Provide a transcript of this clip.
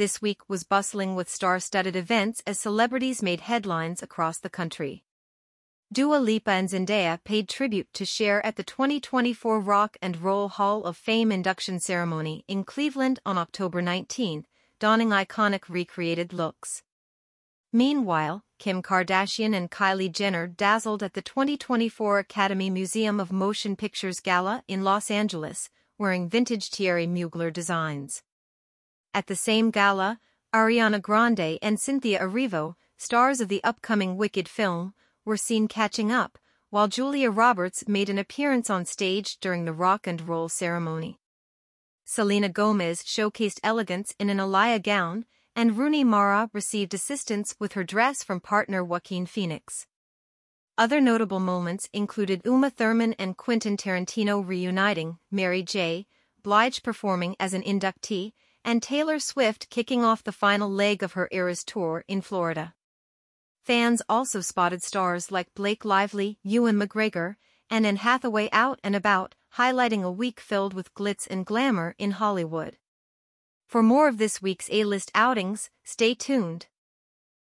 this week was bustling with star-studded events as celebrities made headlines across the country. Dua Lipa and Zendaya paid tribute to Cher at the 2024 Rock and Roll Hall of Fame induction ceremony in Cleveland on October 19, donning iconic recreated looks. Meanwhile, Kim Kardashian and Kylie Jenner dazzled at the 2024 Academy Museum of Motion Pictures Gala in Los Angeles, wearing vintage Thierry Mugler designs. At the same gala, Ariana Grande and Cynthia Erivo, stars of the upcoming Wicked film, were seen catching up, while Julia Roberts made an appearance on stage during the rock and roll ceremony. Selena Gomez showcased elegance in an Alaïa gown, and Rooney Mara received assistance with her dress from partner Joaquin Phoenix. Other notable moments included Uma Thurman and Quentin Tarantino reuniting, Mary J. Blige performing as an inductee, and Taylor Swift kicking off the final leg of her Eras tour in Florida. Fans also spotted stars like Blake Lively, Ewan McGregor, and Anne Hathaway out and about, highlighting a week filled with glitz and glamour in Hollywood. For more of this week's A-list outings, stay tuned.